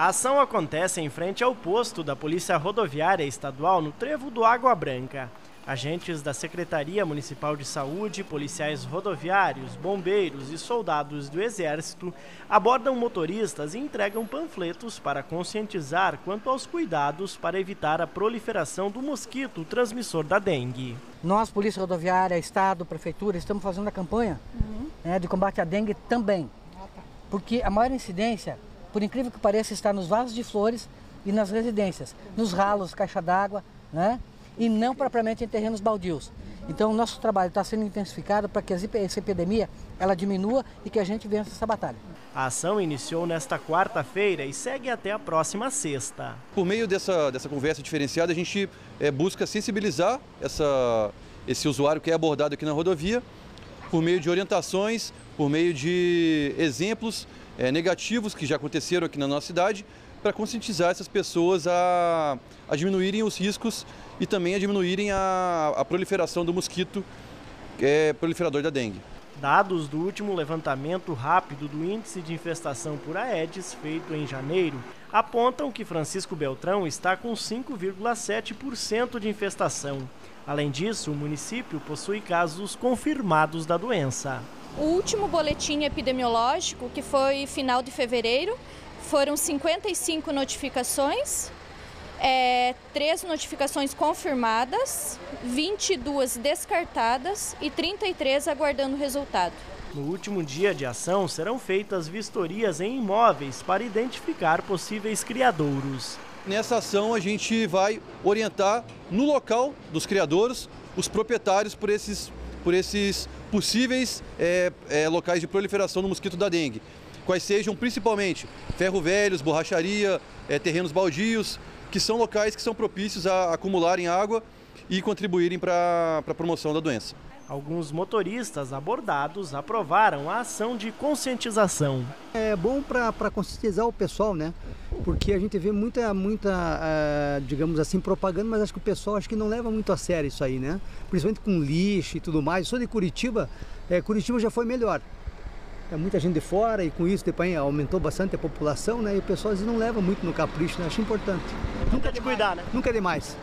A ação acontece em frente ao posto da Polícia Rodoviária Estadual no Trevo do Água Branca. Agentes da Secretaria Municipal de Saúde, policiais rodoviários, bombeiros e soldados do Exército abordam motoristas e entregam panfletos para conscientizar quanto aos cuidados para evitar a proliferação do mosquito transmissor da dengue. Nós, Polícia Rodoviária, Estado, Prefeitura, estamos fazendo a campanha uhum. né, de combate à dengue também. Porque a maior incidência, por incrível que pareça, está nos vasos de flores e nas residências, nos ralos, caixa d'água, né? e não propriamente em terrenos baldios. Então, o nosso trabalho está sendo intensificado para que essa epidemia ela diminua e que a gente vença essa batalha. A ação iniciou nesta quarta-feira e segue até a próxima sexta. Por meio dessa, dessa conversa diferenciada, a gente é, busca sensibilizar essa, esse usuário que é abordado aqui na rodovia por meio de orientações, por meio de exemplos é, negativos que já aconteceram aqui na nossa cidade, para conscientizar essas pessoas a, a diminuírem os riscos e também a diminuírem a, a proliferação do mosquito é, proliferador da dengue. Dados do último levantamento rápido do índice de infestação por Aedes, feito em janeiro, apontam que Francisco Beltrão está com 5,7% de infestação. Além disso, o município possui casos confirmados da doença. O último boletim epidemiológico, que foi final de fevereiro, foram 55 notificações, é, três notificações confirmadas, 22 descartadas e 33 aguardando resultado. No último dia de ação, serão feitas vistorias em imóveis para identificar possíveis criadouros. Nessa ação, a gente vai orientar no local dos criadouros os proprietários por esses, por esses possíveis é, é, locais de proliferação do mosquito da dengue quais sejam principalmente ferro velhos, borracharia, é, terrenos baldios, que são locais que são propícios a acumularem água e contribuírem para a promoção da doença. Alguns motoristas abordados aprovaram a ação de conscientização. É bom para conscientizar o pessoal, né? Porque a gente vê muita, muita, uh, digamos assim, propaganda, mas acho que o pessoal acho que não leva muito a sério isso aí, né? Principalmente com lixo e tudo mais. Eu sou de Curitiba, é, Curitiba já foi melhor é muita gente de fora e com isso depois aumentou bastante a população, né? E o pessoal às vezes não leva muito no capricho, né? Acho importante. Nunca é de cuidar, né? Nunca é demais.